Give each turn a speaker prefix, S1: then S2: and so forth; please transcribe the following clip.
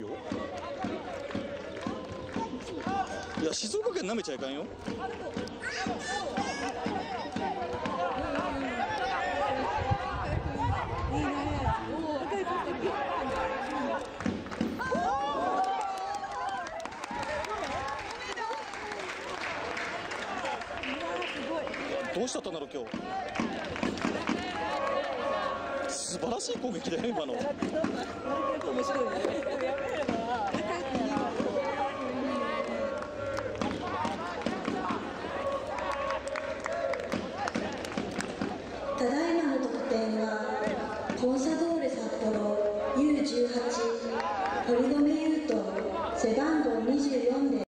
S1: いや静岡県なめちゃいかんよどうしちゃったんだろう今日素晴らしい攻撃だよ今の。
S2: 堀留優斗背番号24で